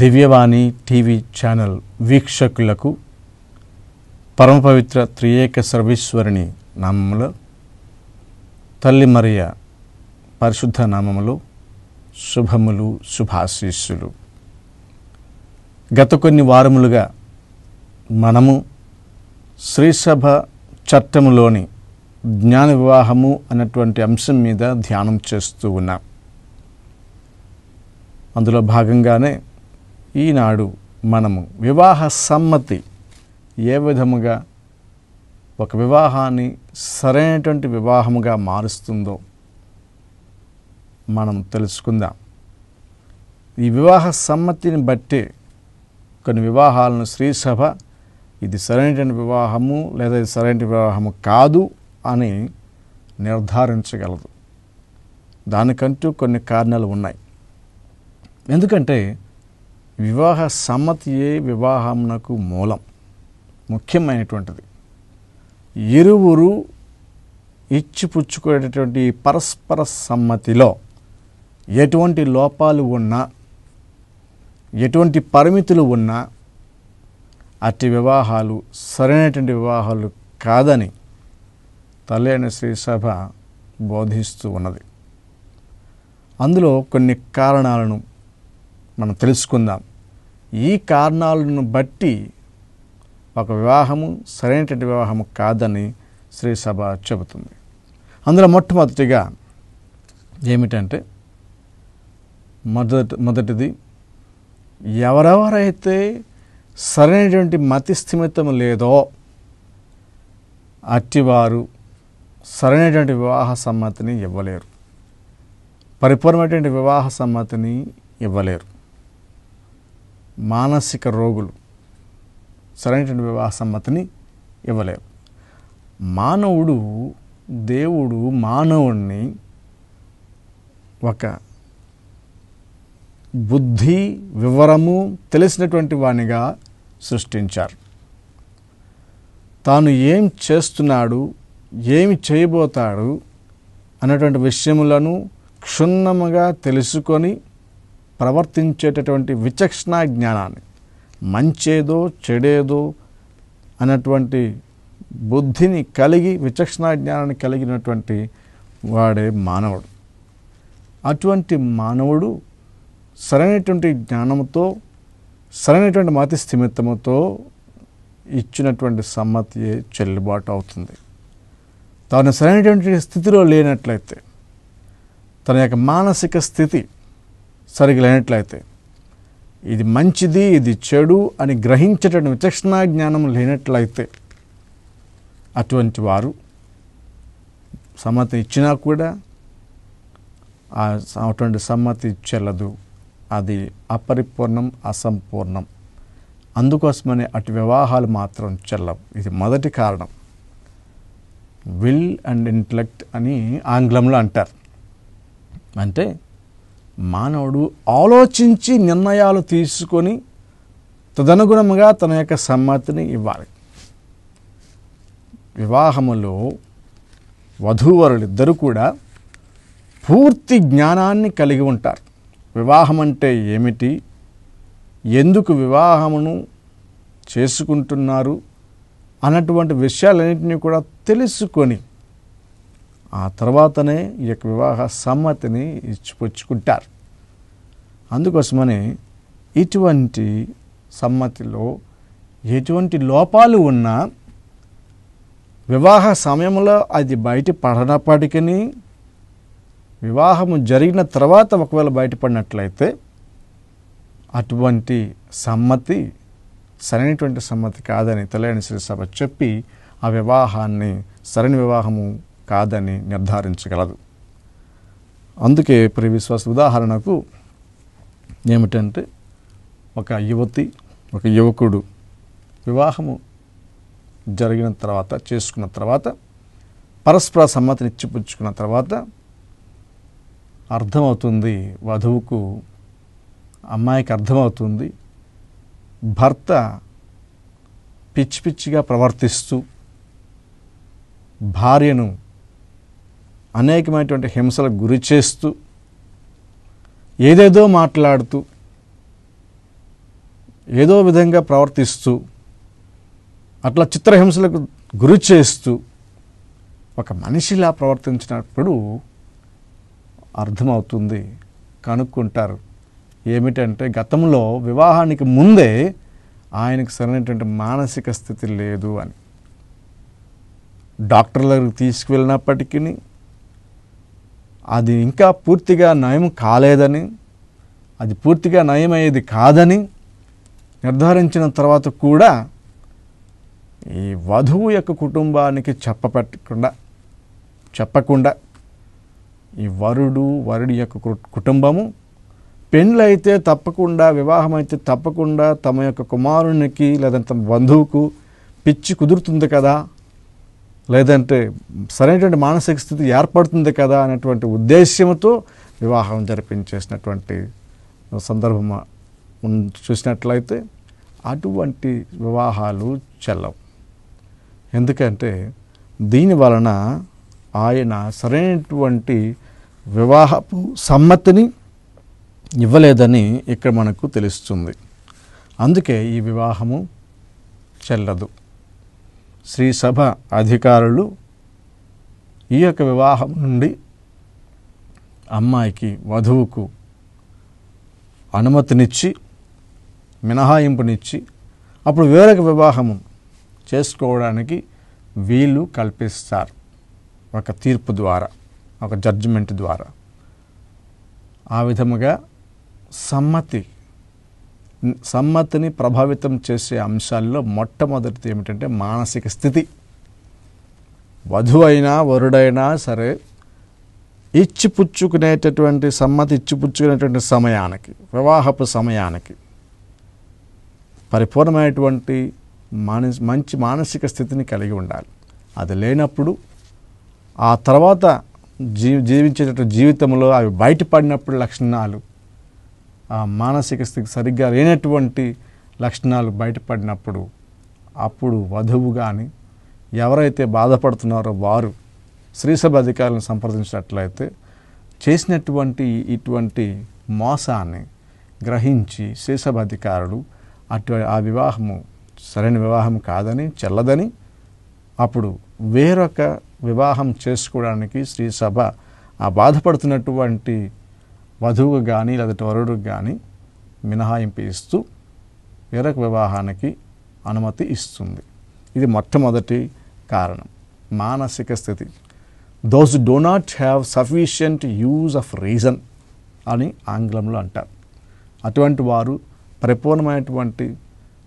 దివ్యవాణి TV channel వీక్షకులకు పరమపవిత్ర త్రియేక సర్వేశ్వరిని నామములో తల్లి మరియ పరిశుద్ధ నామములో శుభములు శుభాశీస్సులు. గత కొన్ని వారములుగా మనము శ్రీసభ చట్టములోని జ్ఞాన వివాహము అన్నటువంటి అంశం మీద ధ్యానం చేస్తూ ఉన్నాం. అందులో భాగంగానే ఈనాడు మనము వివాహ సమ్మతి ఏ విధముగా ఒక వివాహాన్ని సరైనటువంటి వివాహముగా మారుస్తుందో మనం తెలుసుకుందాం. ఈ వివాహ సమ్మతిని బట్టే కొన్ని వివాహాలను శ్రీసభ ఇది సరైనటువంటి వివాహము లేదా ఇది సరైన వివాహము కాదు అని నిర్ధారించగలదు. దానికంటూ కొన్ని కారణాలు ఉన్నాయి. ఎందుకంటే వివాహ సమ్మతియే వివాహమునకు మూలం? ముఖ్యమైనటువంటిది. ఇరువురు ఇచ్చిపుచ్చుకునేటువంటి పరస్పర సమ్మతిలో ఎటువంటి లోపాలు ఉన్నా ఎటువంటి పరిమితులు ఉన్నా అట్టి వివాహాలు సరైనటువంటి వివాహాలు కాదని తల్లి శ్రీసభ బోధిస్తూ ఉన్నది. అందులో కొన్ని కారణాలను మనం తెలుసుకుందాం. ఈ కారణాలను బట్టి ఒక వివాహము సరైనటువంటి వివాహము కాదని శ్రీసభ చెబుతుంది. అందులో మొట్టమొదటిగా ఏమిటంటే మొదటి మొదటిది ఎవరెవరైతే సరైనటువంటి మతి స్థిమితం లేదో అట్టివారు సరైనటువంటి వివాహ సమ్మతిని ఇవ్వలేరు. పరిపూర్ణమైనటువంటి వివాహ సమ్మతిని ఇవ్వలేరు. మానసిక రోగులు సరైనటువంటి వివాహ సమ్మతిని ఇవ్వలేరు మానవుడు దేవుడు మానవుణ్ణి ఒక బుద్ధి వివరము తెలిసినటువంటి వానిగా సృష్టించారు. తాను ఏం చేస్తున్నాడు ఏమి చేయబోతాడు అన్నటువంటి విషయములను క్షుణ్ణముగా తెలుసుకొని ప్రవర్తించేటటువంటి విచక్షణ జ్ఞానాన్ని మంచేదో చెడేదో అన్నటువంటి బుద్ధిని కలిగి విచక్షణ జ్ఞానాన్ని కలిగినటువంటి వాడే మానవుడు. అటువంటి మానవుడు సరైనటువంటి జ్ఞానంతో సరైనటువంటి మతి స్థిమితముతో ఇచ్చినటువంటి సమ్మతి చెల్లుబాటు అవుతుంది. తాను సరైనటువంటి స్థితిలో లేనట్లయితే తన యొక్క మానసిక స్థితి సరిగా లేనట్లయితే ఇది మంచిది ఇది చెడు అని గ్రహించటం విచక్షణ జ్ఞానం లేనట్లయితే అటువంటి వారు సమ్మతి ఇచ్చినా కూడా అటువంటి సమ్మతి చెల్లదు. అది అపరిపూర్ణం అసంపూర్ణం. అందుకోసమని అటు వివాహాలు మాత్రం చెల్లవు. ఇది మొదటి కారణం. విల్ అండ్ ఇంటలెక్ట్ అని ఆంగ్లంలో అంటారు. అంటే మానవుడు ఆలోచించి నిర్ణయాలు తీసుకొని తదనుగుణంగా తన యొక్క సమ్మతిని ఇవ్వాలి. వివాహములో వధూవరులిద్దరూ కూడా పూర్తి జ్ఞానాన్ని కలిగి ఉంటారు. వివాహం అంటే ఏమిటి? ఎందుకు వివాహమును చేసుకుంటున్నారు? అన్నటువంటి విషయాలన్నింటినీ కూడా తెలుసుకొని ఆ తర్వాతనే ఈ యొక్క వివాహ సమ్మతిని ఇచ్చిపుచ్చుకుంటారు. అందుకోసమని ఇటువంటి సమ్మతిలో ఎటువంటి లోపాలు ఉన్నా వివాహ సమయంలో అది బయట పడనప్పటికీ వివాహము జరిగిన తర్వాత ఒకవేళ బయటపడినట్లయితే అటువంటి సమ్మతి సరైనటువంటి సమ్మతి కాదని తెలియని శ్రీసభ చెప్పి ఆ వివాహాన్ని సరైన వివాహము కాదని నిర్ధారించగలదు. అందుకే ప్రియ విశ్వాస ఉదాహరణకు ఏమిటంటే ఒక యువతి ఒక యువకుడు వివాహము జరిగిన తర్వాత చేసుకున్న తర్వాత పరస్పర సమ్మతిని ఇచ్చిపుచ్చుకున్న తర్వాత అర్థమవుతుంది వధువుకు అమ్మాయికి అర్థమవుతుంది భర్త పిచ్చి పిచ్చిగా ప్రవర్తిస్తూ భార్యను అనేకమైనటువంటి హింసలకు గురి చేస్తూ ఏదేదో మాట్లాడుతూ ఏదో విధంగా ప్రవర్తిస్తూ అట్లా చిత్రహింసలకు గురి చేస్తూ ఒక మనిషిలా ప్రవర్తించినప్పుడు అర్థమవుతుంది కనుక్కుంటారు. ఏమిటంటే గతంలో వివాహానికి ముందే ఆయనకు సరైనటువంటి మానసిక స్థితి లేదు అని. డాక్టర్లకు తీసుకువెళ్ళినప్పటికీ అది ఇంకా పూర్తిగా నయం కాలేదని అది పూర్తిగా నయమయ్యేది కాదని నిర్ధారించిన తర్వాత కూడా ఈ వధువు యొక్క కుటుంబానికి చెప్పపెట్టకుండా చెప్పకుండా ఈ వరుడు వరుడి యొక్క కుటుంబము పెండ్లైతే తప్పకుండా వివాహం అయితే తప్పకుండా తమ యొక్క కుమారునికి లేదంటే తమ బంధువుకు పిచ్చి కుదురుతుంది కదా. లేదంటే సరైనటువంటి మానసిక స్థితి ఏర్పడుతుంది కదా అనేటువంటి ఉద్దేశ్యంతో వివాహం జరిపించేసినటువంటి సందర్భం చూసినట్లయితే అటువంటి వివాహాలు చెల్లవు. ఎందుకంటే దీని వలన ఆయన సరైనటువంటి వివాహపు సమ్మతిని ఇవ్వలేదని ఇక్కడ మనకు తెలుస్తుంది. అందుకే ఈ వివాహము చెల్లదు. శ్రీ సభ అధికారులు ఈ యొక్క వివాహం నుండి అమ్మాయికి వధువుకు అనుమతినిచ్చి మినహాయింపునిచ్చి అప్పుడు వేరొక వివాహము చేసుకోవడానికి వీలు కల్పిస్తారు. ఒక తీర్పు ద్వారా ఒక జడ్జిమెంట్ ద్వారా. ఆ విధముగా సమ్మతి సమ్మతిని ప్రభావితం చేసే అంశాల్లో మొట్టమొదటిది ఏమిటంటే మానసిక స్థితి. వధువైనా వరుడైనా సరే ఇచ్చిపుచ్చుకునేటటువంటి సమ్మతి ఇచ్చిపుచ్చుకునేటువంటి సమయానికి వివాహపు సమయానికి పరిపూర్ణమైనటువంటి మానసి మంచి మానసిక స్థితిని కలిగి ఉండాలి. అది లేనప్పుడు ఆ తర్వాత జీ జీవించేటటువంటి జీవితంలో అవి బయటపడినప్పుడు లక్షణాలు మానసిక స్థితి సరిగ్గా లేనటువంటి లక్షణాలు బయటపడినప్పుడు అప్పుడు వధువు కానీ ఎవరైతే బాధపడుతున్నారో వారు శ్రీసభ అధికారులను సంప్రదించినట్లయితే చేసినటువంటి ఇటువంటి మోసాన్ని గ్రహించి శ్రీసభ అధికారులు అటు ఆ వివాహము సరైన వివాహం కాదని చెల్లదని అప్పుడు వేరొక వివాహం చేసుకోవడానికి శ్రీసభ ఆ బాధపడుతున్నటువంటి వధువుకు కానీ లేదంటే వరుడికి కానీ మినహాయింపు ఇస్తూ వేరొక వివాహానికి అనుమతి ఇస్తుంది. ఇది మొట్టమొదటి కారణం. మానసిక స్థితి. Those do not have sufficient use of reason అని ఆంగ్లంలో అంటారు. అటువంటి వారు పరిపూర్ణమైనటువంటి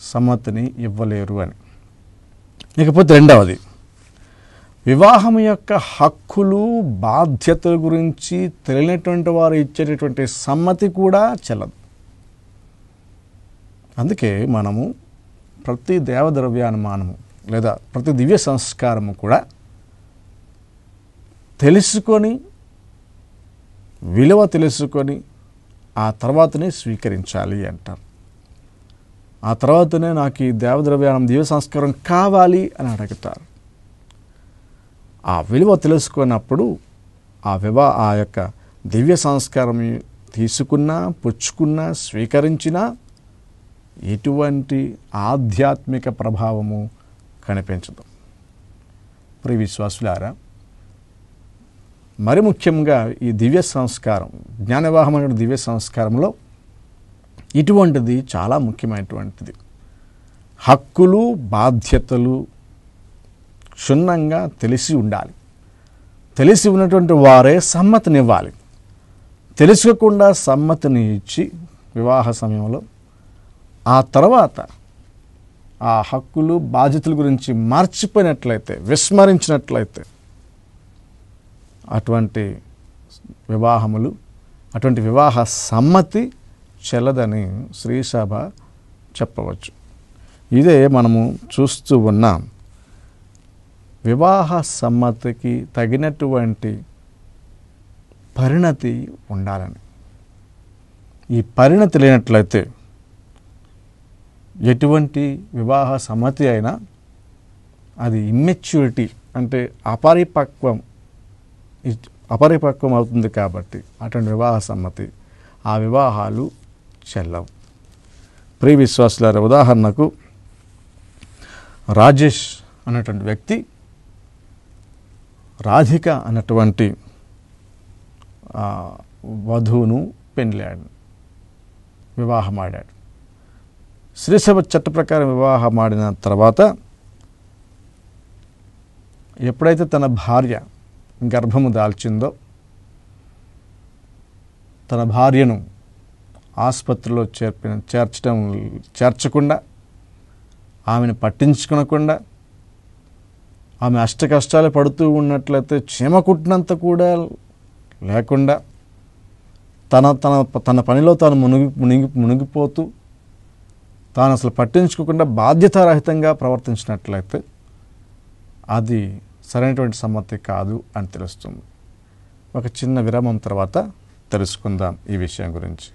సమ్మతిని ఇవ్వలేరు అని. ఇకపోతే రెండవది. వివాహం యొక్క హక్కులు బాధ్యతల గురించి తెలియనటువంటి వారు ఇచ్చేటటువంటి సమ్మతి కూడా చెల్లదు. అందుకే మనము ప్రతి దేవద్రవ్యానుమానము లేదా ప్రతి దివ్య సంస్కారము కూడా తెలుసుకొని విలువ తెలుసుకొని ఆ తర్వాతనే స్వీకరించాలి అంటారు. ఆ తర్వాతనే నాకు ఈ దేవద్రవ్యానం దివ్య సంస్కారం కావాలి అని అడుగుతారు. ఆ విలువ తెలుసుకున్నప్పుడు ఆ వివా ఆ యొక్క దివ్య సంస్కారం తీసుకున్నా పుచ్చుకున్నా స్వీకరించినా ఎటువంటి ఆధ్యాత్మిక ప్రభావము కనిపించదు. ప్రియ విశ్వాసులారా మరి ముఖ్యంగా ఈ దివ్య సంస్కారం జ్ఞానవాహమైన దివ్య సంస్కారంలో ఇటువంటిది చాలా ముఖ్యమైనటువంటిది. హక్కులు బాధ్యతలు క్షుణ్ణంగా తెలిసి ఉండాలి. తెలిసి ఉన్నటువంటి వారే సమ్మతినివ్వాలి. తెలుసుకోకుండా సమ్మతిని ఇచ్చి వివాహ సమయంలో ఆ తర్వాత ఆ హక్కులు బాధ్యతల గురించి మర్చిపోయినట్లయితే విస్మరించినట్లయితే అటువంటి వివాహములు అటువంటి వివాహ సమ్మతి చెల్లదని శ్రీసభ చెప్పవచ్చు. ఇదే మనము చూస్తూ ఉన్నాం. వివాహ సమ్మతికి తగినటువంటి పరిణతి ఉండాలని. ఈ పరిణతి లేనట్లయితే ఎటువంటి వివాహ సమ్మతి అయినా అది ఇమ్మెచ్యూరిటీ అంటే అపరిపక్వం అపరిపక్వం అవుతుంది కాబట్టి అటువంటి వివాహ సమ్మతి ఆ వివాహాలు చెల్లవు. ప్రియ విశ్వాసులారా ఉదాహరణకు రాజేష్ అన్నటువంటి వ్యక్తి రాధిక అన్నటువంటి వధువును పెళ్ళాడు వివాహమాడాడు. శ్రీసభ చట్ట ప్రకారం వివాహమాడిన తర్వాత ఎప్పుడైతే తన భార్య గర్భము దాల్చిందో తన భార్యను ఆసుపత్రిలో చేర్పిన చేర్చడం చేర్చకుండా ఆమెను పట్టించుకునకుండా ఆమె అష్ట కష్టాలు పడుతూ ఉన్నట్లయితే చీమ కుట్టినంత కూడా లేకుండా తన తన తన పనిలో తాను మునిగి మునిగి మునిగిపోతూ తాను అసలు పట్టించుకోకుండా బాధ్యతారహితంగా ప్రవర్తించినట్లయితే అది సరైనటువంటి సమ్మతి కాదు అని తెలుస్తుంది. ఒక చిన్న విరామం తర్వాత తెలుసుకుందాం ఈ విషయం గురించి.